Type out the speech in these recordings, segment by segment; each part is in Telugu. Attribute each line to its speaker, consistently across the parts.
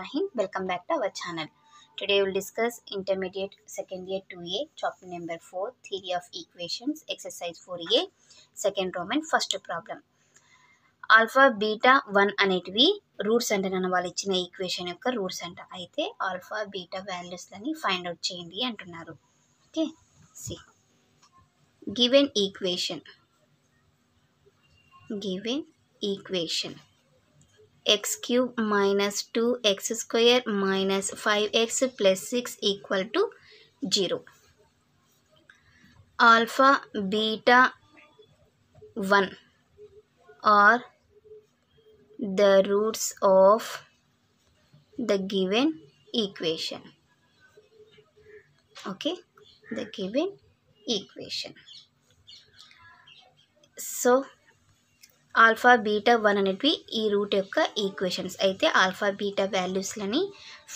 Speaker 1: Shaheen welcome back to our channel today will discuss intermediate second year two A chap number four theory of equations exercise four A second Roman first problem alpha beta one అనేటివి రూట్స్ అంటే నన్ను వాళ్ళు ఇచ్చిన ఈక్వేషన్ యొక్క రూట్స్ అంట. అయితే ఆల్ఫా బీటా వ్యాల్యూస్లోని ఫైండ్ అవుట్ చేయండి అంటున్నారు. Okay see given equation given equation x cube minus 2x square minus 5x plus 6 equal to 0. Alpha, beta 1 are the roots of the given equation. Okay, the given equation. So, alpha beta one అనేటివి ఈ రూట్ యొక్క ఈక్వేషన్స్. అయితే ఆల్ఫా బీటా వాల్యూస్లని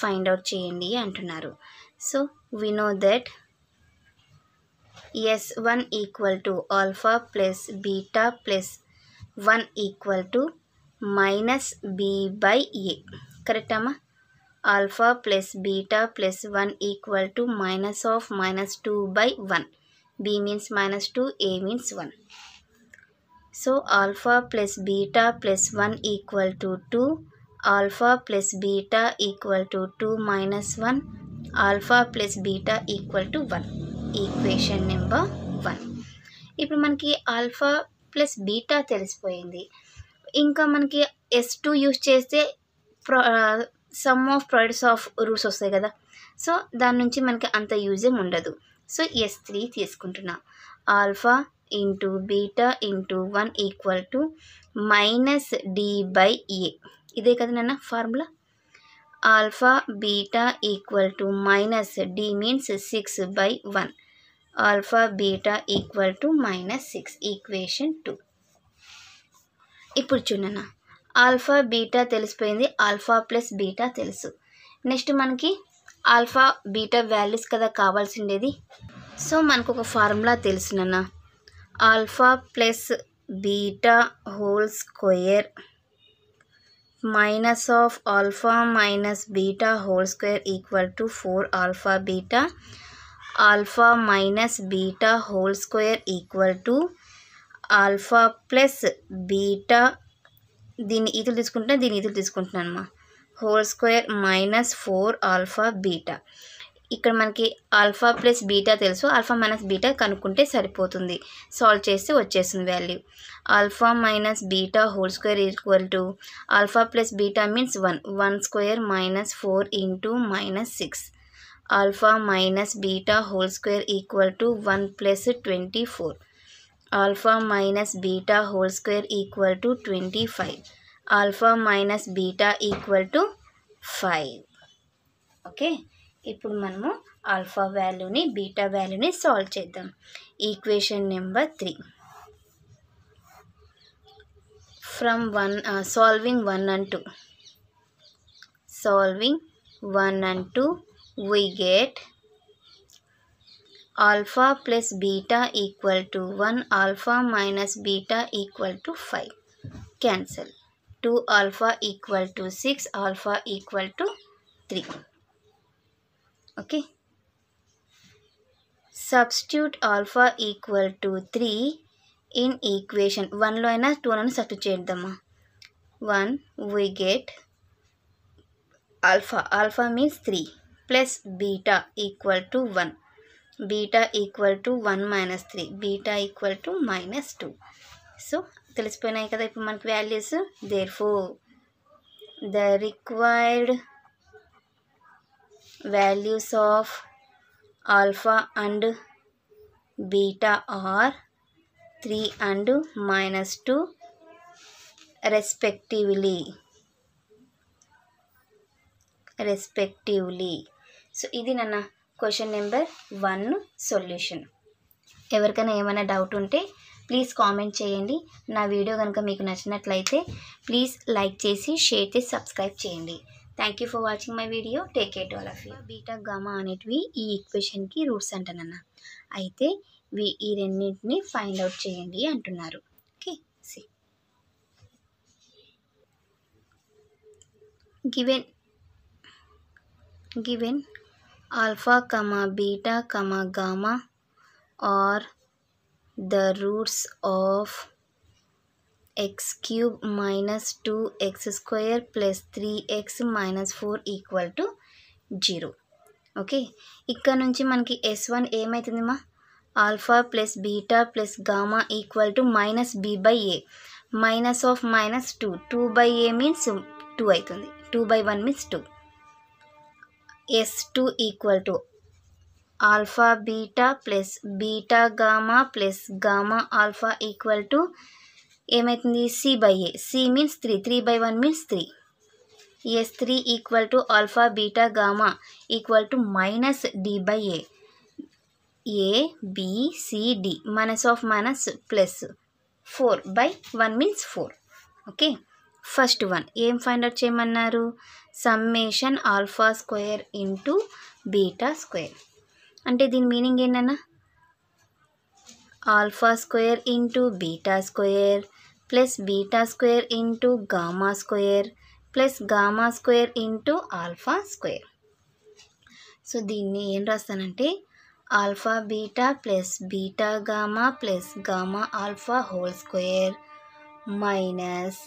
Speaker 1: ఫైండ్ అవుట్ చేయండి అంటున్నారు. So we know that S one equal to alpha plus beta plus one equal to minus be by A correct అమ్మా? Alpha plus beta plus one equal to minus of minus two by one be means minus two A means one so alpha plus beta plus one equal to two alpha plus beta equal to two minus one alpha plus beta equal to one. Equation number one. ఇప్పుడు మనకి ఆల్ఫా ప్లస్ బీటా తెలిసిపోయింది. ఇంకా మనకి ఎస్ టూ యూస్ చేస్తే pro sum of products of roots వస్తాయి కదా. సో దాని నుంచి మనకి అంత యూజేం ఉండదు. సో ఎస్ త్రీ తీసుకుంటున్నా. Alpha into beta into one equal to minus D by ఏ. ఇదే కదా నాన్న formula? Alpha beta equal to minus D means six by one. Alpha beta equal to minus six equation two. ఇప్పుడు చూడన్న ఆల్ఫా బీటా తెలిసిపోయింది ఆల్ఫా ప్లస్ బీటా తెలుసు. నెక్స్ట్ మనకి ఆల్ఫా బీటా వాల్యూస్ కదా కావాల్సిండేది. సో మనకు ఒక ఫార్ములా తెలుసునన్నా alpha plus beta whole square minus of alpha minus beta whole square equal to four alpha beta alpha minus beta whole square equal to alpha plus beta దీన్ని ఈతులు తీసుకుంటున్నా దీన్ని ఈతులు తీసుకుంటున్నాను అమ్మా whole square minus four alpha beta. ఇక్కడ మనకి ఆల్ఫా ప్లస్ బీటా తెలుసు. ఆల్ఫా మైనస్ బీటా కనుక్కుంటే సరిపోతుంది. సాల్వ్ చేస్తే వచ్చేస్తుంది value. Alpha minus beta whole square equal to alpha plus beta means one. One square minus four into minus six. Alpha minus beta whole square equal to one plus twenty four. Alpha minus beta whole square equal to twenty five. Alpha minus beta equal to five. Okay? ఇప్పుడు మనము ఆల్ఫా వాల్యూని బీటా వాల్యూని సాల్వ్ చేద్దాం. Equation number three. From one solving one and two. Solving one and two we get alpha plus beta equal to one alpha minus beta equal to five. Cancel. Two alpha equal to six alpha equal to three. Okay substitute alpha equal to three in equation వన్లో అయినా టూనైనా సబ్స్టిట్యూట్ చేద్దామా one we get alpha alpha means three plus beta equal to one beta equal to one minus three beta equal to minus two so తెలిసిపోయినాయి కదా ఇప్పుడు మనకి values therefore the required values of alpha and beta are three and minus two respectively respectively so ఇది నన్న క్వశ్చన్ నెంబర్ వన్ సొల్యూషన్ ఎవరికైనా ఏమైనా డౌట్ ఉంటే ప్లీజ్ కామెంట్ చేయండి. నా వీడియో కనుక మీకు నచ్చినట్లయితే ప్లీజ్ లైక్ చేసి షేర్ చేసి సబ్స్క్రైబ్ చేయండి. Thank you for watching my video take care to all of you beta gamma అనేటివి ఈ ఈక్వేషన్కి రూట్స్ అంటానన్న అయితే వి ఈ రెండింటిని ఫైండ్ అవుట్ చేయండి అంటున్నారు. Okay see given given alpha comma beta comma gamma are the X cube minus two X square plus three X minus four equal to zero. Okay? ఇక్కడ నుంచి మనకి ఎస్ వన్ ఏమవుతుందిమా alpha plus beta plus gamma equal to minus be by A. Minus of minus two. Two by A means two అవుతుంది two by one means two. S two equal to alpha beta plus beta gamma plus gamma alpha equal to ఏమవుతుంది C by A C means three three by one means three S three equal to alpha beta gamma equal to minus D by A A BCD minus of minus plus four by one means four okay first one ఏం ఫైండ్ అవుట్ చేయమన్నారు? Summation alpha square into beta square అంటే దీని మీనింగ్ ఏంటన్నా? Alpha square into beta square plus beta square into gamma square plus gamma square into alpha square. So దీన్ని ఏం రాస్తానంటే alpha beta plus beta gamma plus gamma alpha whole square minus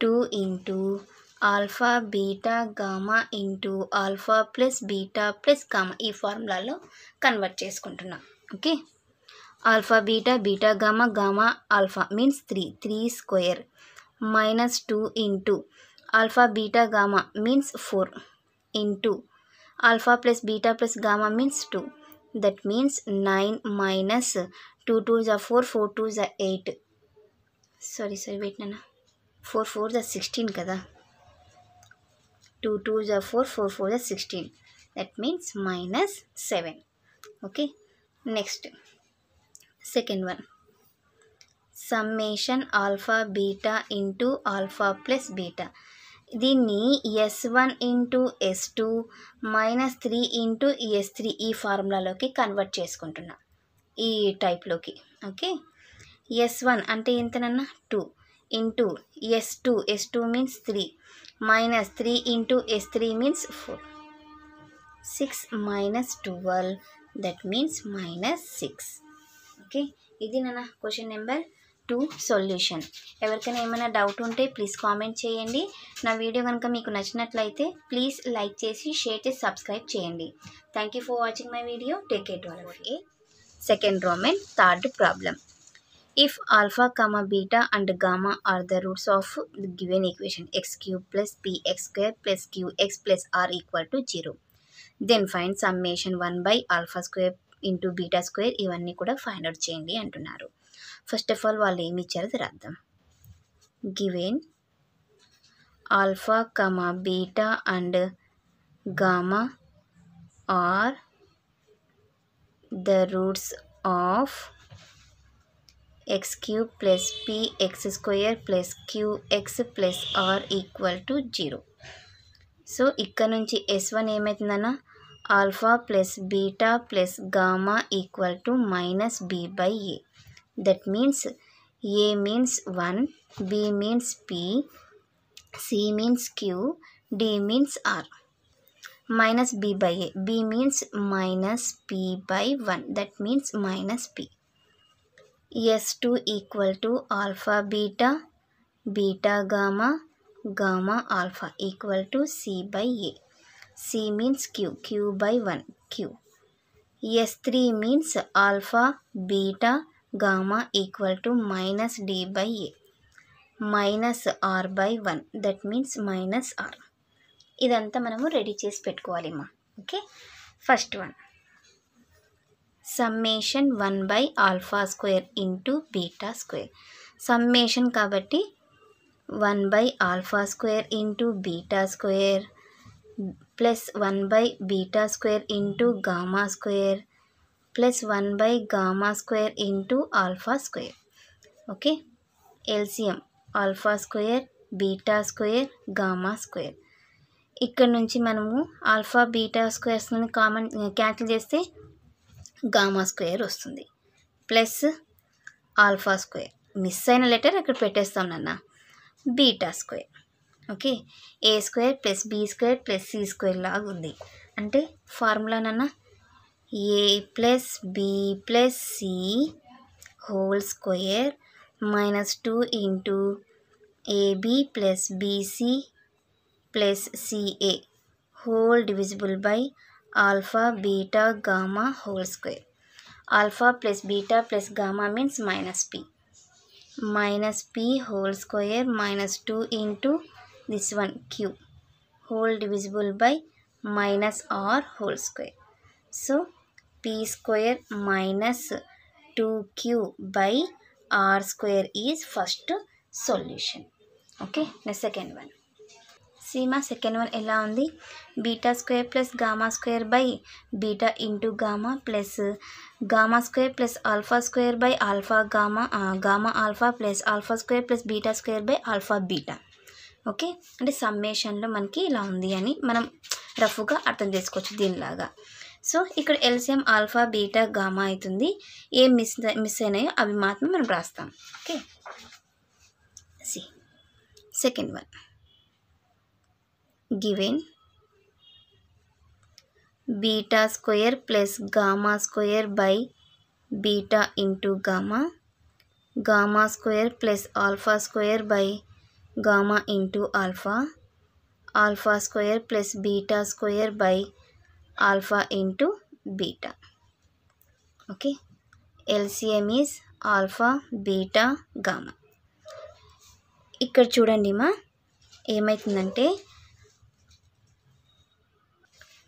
Speaker 1: two into alpha beta gamma into alpha plus beta plus gamma ఈ ఫార్ములాలో కన్వర్ట్ చేసుకుంటున్నాం. Okay? Alpha beta beta gamma gamma alpha means three three square minus two into alpha beta gamma means four into alpha plus beta plus gamma means two that means nine minus two two జా ఫోర్ ఫోర్ టూ జా ఎయిట్ సారీ సారీ వెయిట్ నాన్న ఫోర్ ఫోర్ జా సిక్స్టీన్ కదా టూ టూ జా ఫోర్ ఫోర్ ఫోర్ జా sixteen that means minus seven okay next second one. Summation alpha beta into alpha plus beta. దీన్ని S one into S two minus three into S three ఈ ఫార్ములాలోకి కన్వర్ట్ చేసుకుంటున్నా. ఈ టైప్లోకి ఓకే? ఎస్ వన్ అంటే ఎంతనన్నా? Two. Into S two S two means three. Minus three into S three means four. Six minus twelve that means minus six. Okay? ఇది నా క్వశ్చన్ నెంబర్ టూ సొల్యూషన్. ఎవరికైనా ఏమైనా డౌట్ ఉంటే ప్లీజ్ కామెంట్ చేయండి. నా వీడియో కనుక మీకు నచ్చినట్లయితే ప్లీజ్ లైక్ చేసి షేర్ చేసి సబ్స్క్రైబ్ చేయండి. Thank for watching my video take eight వాళ్ళ okay second Rovman third problem if alpha comma beta and gamma are the roots of given equation X cube plus X square plus queue X plus are equal to zero then find summation one by alpha square into beta square ఇవన్నీ కూడా ఫైండ్ అవుట్ చేయండి అంటున్నారు. ఫస్ట్ ఆఫ్ ఆల్ వాళ్ళు ఏమి ఇచ్చారో రాద్దాం. Given alpha comma beta and gamma are the roots of X cube plus P X square plus qx plus are equal to zero so ఇక్కడ నుంచి ఎస్ వన్ ఏమవుతుందన్నా alpha plus beta plus gamma equal to minus b by a. That means a means 1, b means p, c means q, d means r. Minus b by a. b means minus p by 1. That means minus p. S2 equal to alpha beta, beta gamma, gamma alpha equal to c by a. C means queue queue by one queue yes three means alpha beta gamma equal to minus D by A minus are by one that means minus are ఇదంతా మనము రెడీ చేసి పెట్టుకోవాలి అమ్మా okay first one summation one by alpha square into beta square summation కాబట్టి one by alpha square into beta square plus one by beta square into gamma square plus one by gamma square into alpha square. Okay? LCM alpha square beta square gamma square. ఇక్కడ నుంచి మనము ఆల్ఫా బీటా స్క్వేర్స్ని కామన్ క్యాన్సిల్ చేస్తే గామా స్క్వేర్ వస్తుంది. Plus alpha square. మిస్ అయిన లెటర్ అక్కడ పెట్టేస్తాం నాన్న. Beta square. Okay? A square plus be square plus C square లాగా ఉంది. అంటే ఫార్ములానన్నా ఏ plus B plus C whole square minus two into AB plus BC plus CA whole divisible by alpha beta gamma whole square. Alpha plus beta plus gamma means minus P. minus p whole square minus 2 into this one q whole divisible by minus r whole square. So p square minus 2q by r square is first solution. Okay, the second one. See my second one ఎలా ఉంది beta square plus gamma square by beta into gamma plus gamma square plus alpha square by alpha gamma gamma alpha plus alpha square plus beta square by alpha beta okay? అంటే సమ్మేషన్లో మనకి ఇలా ఉంది అని మనం రఫ్గా అర్థం చేసుకోవచ్చు దీనిలాగా. సో ఇక్కడ ఎల్సిఎం ఆల్ఫా బీటా గామా అవుతుంది. ఏం మిస్ మిస్ అయినాయో అవి మాత్రం మనం రాస్తాం. Okay? C second one given beta square plus gamma square by beta into gamma gamma square plus alpha square by gamma into alpha. Alpha square plus beta square by alpha into beta. Okay? LCM is alpha beta gamma. ఇక్కడ చూడండి మా ఏమవుతుందంటే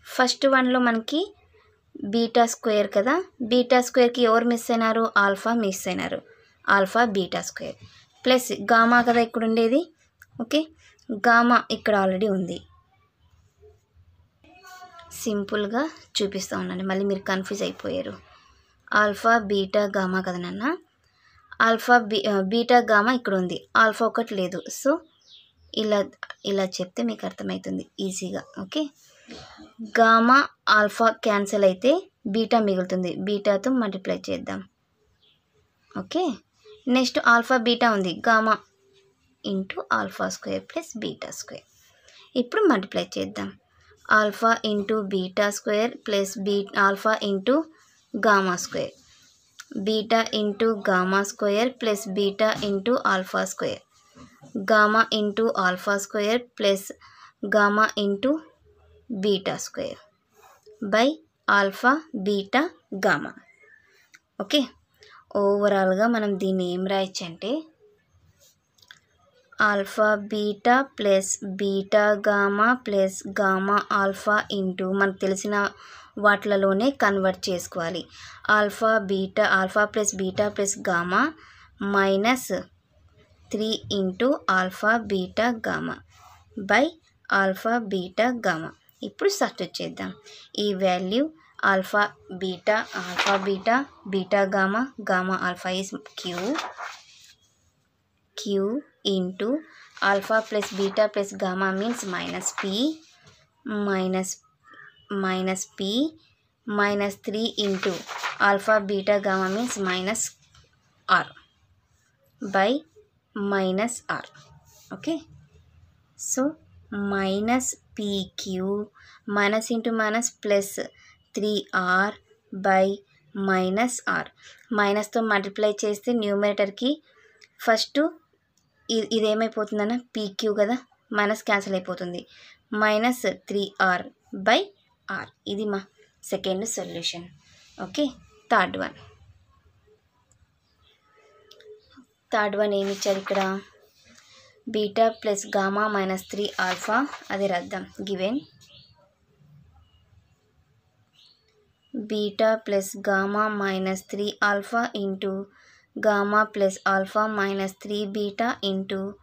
Speaker 1: ఫస్ట్ వన్లో మనకి బీటా స్క్వేర్ కదా. బీటా స్క్వేర్కి ఎవరు మిస్ అయినారు? ఆల్ఫా మిస్ అయినారు. Alpha beta square. Plus gamma కదా ఇక్కడ ఉండేది ఓకే? గామా ఇక్కడ ఆల్రెడీ ఉంది. సింపుల్గా చూపిస్తూ ఉన్నాను మళ్ళీ మీరు కన్ఫ్యూజ్ అయిపోయారు. ఆల్ఫా బీటా గామా కదా నాన్న? ఆల్ఫా బీ బీటా గామా ఇక్కడ ఉంది. ఆల్ఫా ఒకటి లేదు. సో ఇలా ఇలా చెప్తే మీకు అర్థమవుతుంది ఈజీగా. ఓకే? గామా ఆల్ఫా క్యాన్సిల్ అయితే బీటా మిగులుతుంది. బీటాతో మల్టిప్లై చేద్దాం. ఓకే? నెక్స్ట్ ఆల్ఫా బీటా ఉంది. Gamma into alpha square plus beta square. ఇప్పుడు మల్టిప్లై చేద్దాం. Alpha into beta square plus be alpha into gamma square. Beta into gamma square plus beta into alpha square. Gamma into alpha square plus gamma into beta square by alpha beta gamma. Okay? ఓవరాల్గా మనం దీన్ని ఏం రాయొచ్చు అంటే alpha beta plus beta gamma plus gamma alpha into మనకు తెలిసిన వాటిలలోనే కన్వర్ట్ చేసుకోవాలి. Alpha beta alpha plus beta plus gamma minus three into alpha beta gamma by alpha beta gamma. ఇప్పుడు సబ్స్టిట్యూట్ చేద్దాం. ఈ value alpha beta alpha beta beta gamma gamma alpha is Q queue into alpha plus beta plus gamma means minus P minus minus P minus three into alpha beta gamma means minus are by minus are okay so minus PQ minus into minus plus three are by minus are మైనస్తో మల్టిప్లై చేస్తే న్యూమరేటర్కి ఫస్ట్ ఇదేమైపోతుందన్న పీక్యూ కదా మైనస్ క్యాన్సిల్ అయిపోతుంది. Minus three are by are. ఇది మా second solution. Okay third one. Third one ఏమి ఇచ్చారు ఇక్కడ? Beta plus gamma minus three alpha. అది రద్దాం. Given beta plus gamma minus three alpha into gamma plus alpha minus three beta into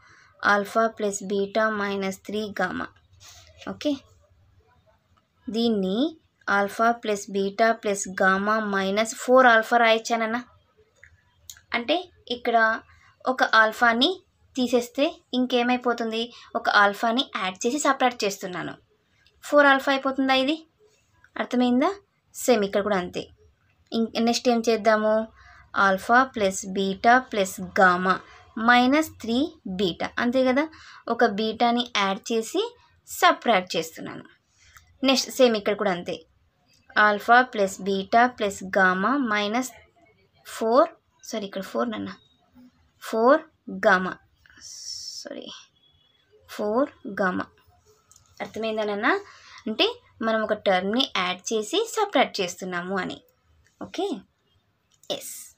Speaker 1: alpha plus beta minus three gamma. Okay? దీన్ని alpha plus beta plus gamma minus four alpha రాయొచ్చానన్నా. అంటే ఇక్కడ ఒక ఆల్ఫాని తీసేస్తే ఇంకేమైపోతుంది? ఒక ఆల్ఫాని యాడ్ చేసి సపరేట్ చేస్తున్నాను. ఫోర్ ఆల్ఫా అయిపోతుందా ఇది? అర్థమైందా? సేమ్ ఇక్కడ కూడా అంతే. ఇంక నెక్స్ట్ ఏం చేద్దాము? Alpha plus beta plus gamma minus three beta. అంతే కదా? ఒక బీటాని యాడ్ చేసి సపరేట్ చేస్తున్నాను. నెక్స్ట్ సేమ్ ఇక్కడ కూడా అంతే. Alpha plus beta plus gamma minus four sorry ఇక్కడ ఫోర్ నన్న. Four gamma. Sorry. Four gamma. అర్థమైందనన్నా అంటే మనం ఒక టర్మ్ని యాడ్ చేసి సపరేట్ చేస్తున్నాము అని. ఓకే? ఎస్.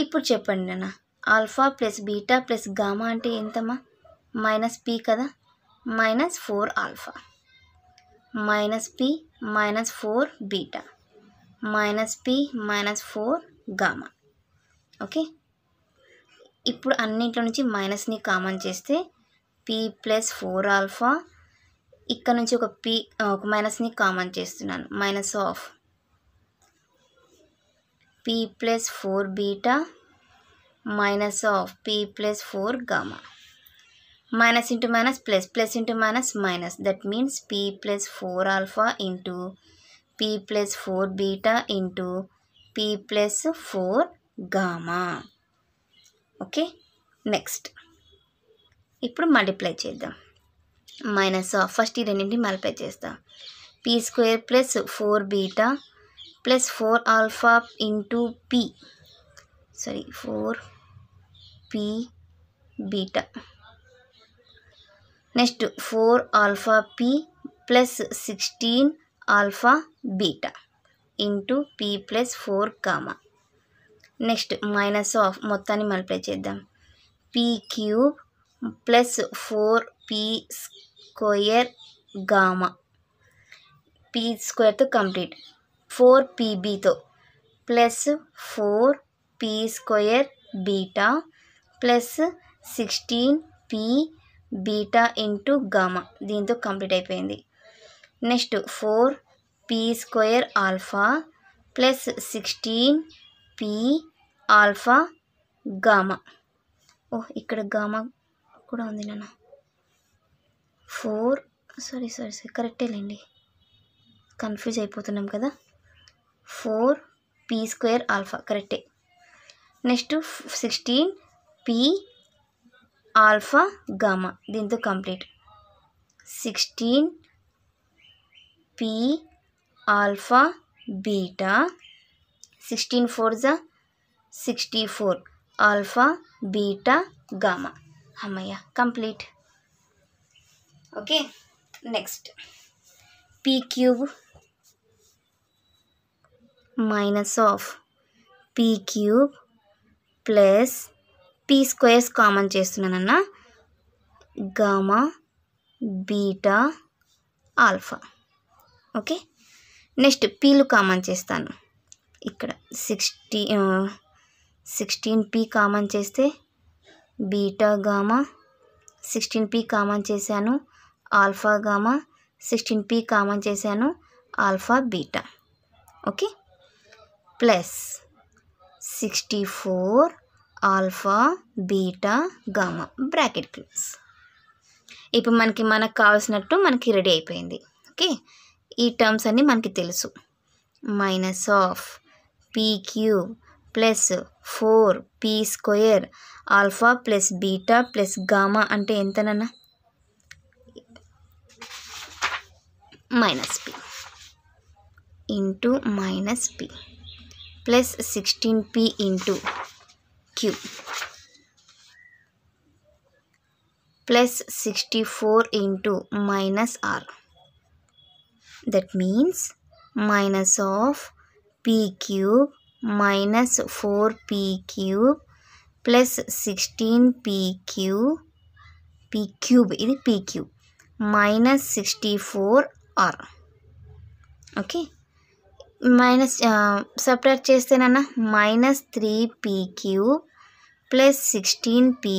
Speaker 1: ఇప్పుడు చెప్పండి నాన్న. Alpha plus beta plus gamma అంటే ఎంతమ్మా? మైనస్ పీ కదా? Minus four alpha. Minus P minus four beta. Minus P minus four gamma. Okay? ఇప్పుడు అన్నింటిలో నుంచి మైనస్ని కామన్ చేస్తే పి ప్లస్ ఫోర్ ఆల్ఫా. ఇక్కడ నుంచి ఒక పి ఒక మైనస్ని కామన్ చేస్తున్నాను. Minus of. P plus four beta minus of p plus four gamma minus into minus plus plus into minus minus that means p plus four alpha into p plus four beta into p plus four gamma okay next ఇప్పుడు మల్టిప్లై చేద్దాం మైనస్ ఆఫ్ ఫస్ట్ ఈ రెండింటిని మల్టిప్లై చేస్తాం p square plus four beta plus four alpha into p sorry four p beta next four alpha p plus sixteen alpha beta into p plus four comma next minus of మొత్తాన్ని మల్టిప్లై చేద్దాం. P cube plus four p square gamma p స్క్వేర్తో కంప్లీట్ ఫోర్ పీబీతో plus four p square beta. Plus sixteen p beta into gamma. దీంతో కంప్లీట్ అయిపోయింది. Next four p square alpha. Plus sixteen p alpha gamma. ఓ ఇక్కడ గామా కూడా ఉంది నాన్న. ఫోర్ సారీ సారీ సారీ కరెక్టేలేండి కన్ఫ్యూజ్ అయిపోతున్నాం కదా. ఫోర్ పీ స్క్వేర్ ఆల్ఫా కరెక్టే next sixteen p alpha gamma దీంతో complete sixteen p alpha beta sixteen four జా sixty four alpha beta gamma అమ్మయ్య complete okay next p cube minus of p cube plus p squares common చేస్తున్నానన్న gamma beta alpha okay next పీలు కామన్ చేస్తాను. ఇక్కడ సిక్స్టీ సిక్స్టీన్ పీ కామన్ చేస్తే beta gamma sixteen p common చేశాను. Alpha gamma sixteen p common చేశాను. Alpha beta okay plus sixty four alpha beta gamma bracket close ఇప్పుడు మనకి మనకు కావాల్సినట్టు మనకి రెడీ అయిపోయింది. ఓకే? ఈ టర్మ్స్ అన్నీ మనకి తెలుసు. Minus of pq plus four p square alpha plus beta plus gamma అంటే ఎంతనన్నా? Minus p. Into minus p. plus 16p into q. Plus 64 into minus r. That means minus of p cube minus 4p cube plus 16pq p cube is p cube minus 64r okay? Minus separate చేస్తేనన్నా minus three pq plus sixteen p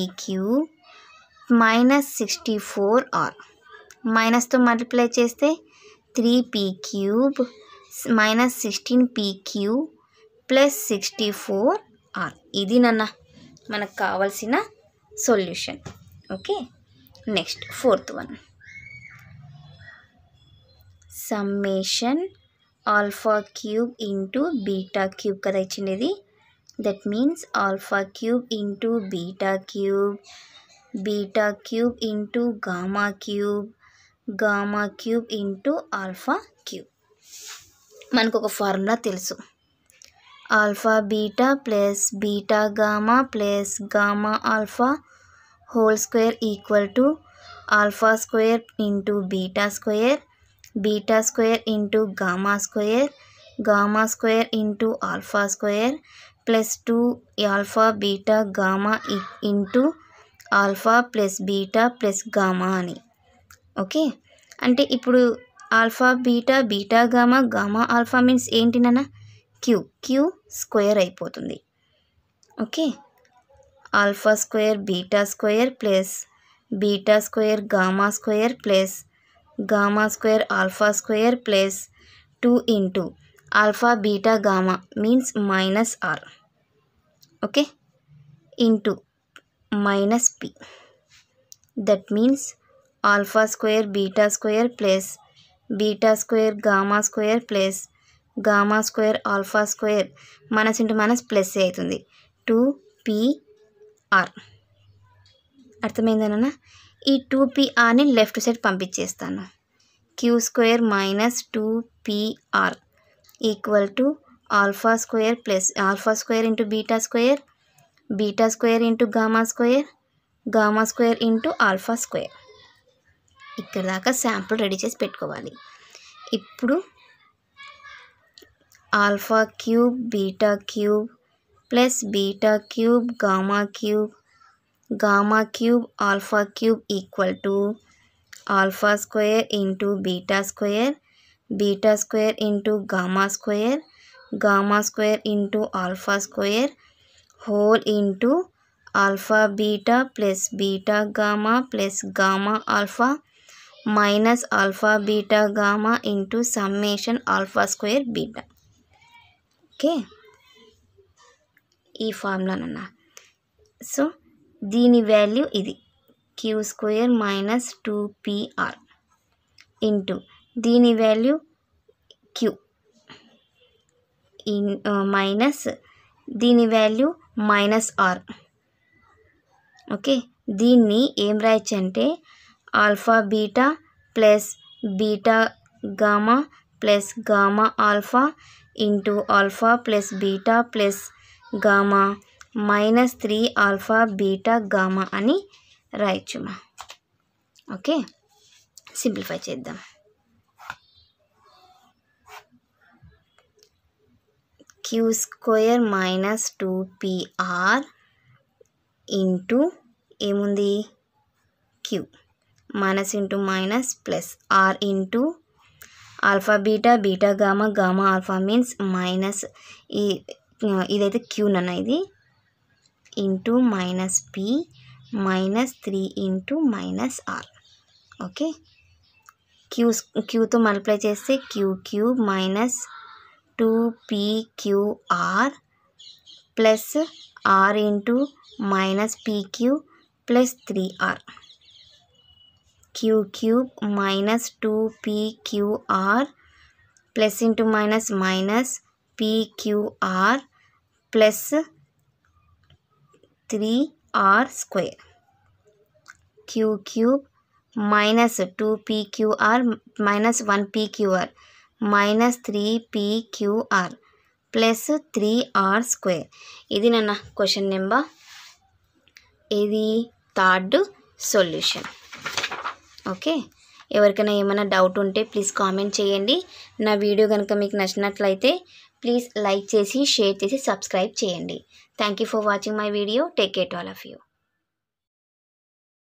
Speaker 1: minus sixty four r మైనస్తో మల్టిప్లై చేస్తే three p cube minus sixteen p q plus sixty four r ఇది నన్న మనకు కావాల్సిన solution okay next fourth one summation alpha cube into beta cube కదా ఇచ్చిండేది. That means alpha cube into beta cube beta cube into gamma cube gamma cube into alpha cube. మనకు ఒక ఫార్ములా తెలుసు. Alpha beta plus beta gamma plus gamma alpha whole square equal to alpha square into beta square beta square into gamma square gamma square into alpha square plus two alpha beta gamma into alpha plus beta plus gamma అని. ఓకే? అంటే ఇప్పుడు alpha beta beta gamma gamma alpha means ఏంటి నాన్న? క్యూ క్యూ స్క్వేర్ అయిపోతుంది. Okay? Alpha square beta square plus beta square gamma square plus gamma square alpha square plus two into alpha beta gamma means minus are. Okay? Into minus p. That means alpha square beta square plus beta square gamma square plus gamma square alpha square minus into minus plus అవుతుంది. టూ పిఆర్ అర్థమైందేనా? ఈ టూ పిఆర్ని లెఫ్ట్ సైడ్ పంపించేస్తాను. Q square minus two pr equal to alpha square plus alpha square into beta square beta square into gamma square gamma square into alpha square. ఇక్కడ దాకా శాంపుల్ రెడీ చేసి పెట్టుకోవాలి. ఇప్పుడు alpha cube beta cube plus beta cube gamma cube gamma cube alpha cube equal to alpha square into beta square beta square into gamma square gamma square into alpha square whole into alpha beta plus beta gamma plus gamma alpha minus alpha beta gamma into summation alpha square beta okay ఈ ఫార్ములానన్నా సో దీని వాల్యూ ఇది. Queue square minus two PR into దీని వాల్యూ క్యూ ఇన్ మైనస్ దీని వాల్యూ మైనస్ ఆర్. ఓకే? దీన్ని ఏం రాయొచ్చు అంటే alpha beta plus beta gamma plus gamma alpha into alpha plus beta plus gamma minus three alpha beta gamma అని రాయొచ్చుమా ఓకే సింప్లిఫై చేద్దాం. Queue square minus two PR into ఏముంది? Q minus into minus plus are into alpha beta beta gamma gamma alpha means minus ఈ ఇదైతే క్యూ నన్న ఇది. Into minus P minus three into minus are okay queue క్యూతో మల్టిప్లై చేస్తే queue cube minus two P QR plus are into minus PQ plus three are queue cube minus two PQR plus into minus minus PQR plus three are square queue cube minus two pqr minus one pqr minus three pqr plus three are square ఇది నన్న క్వశ్చన్ నెంబర్ ఇది థర్డ్ సొల్యూషన్ ఓకే ఎవరికైనా ఏమైనా డౌట్ ఉంటే ప్లీజ్ కామెంట్ చేయండి. నా వీడియో కనుక మీకు నచ్చినట్లయితే ప్లీజ్ లైక్ చేసి షేర్ చేసి సబ్స్క్రైబ్ చేయండి. Thank you for watching my video take care to all of you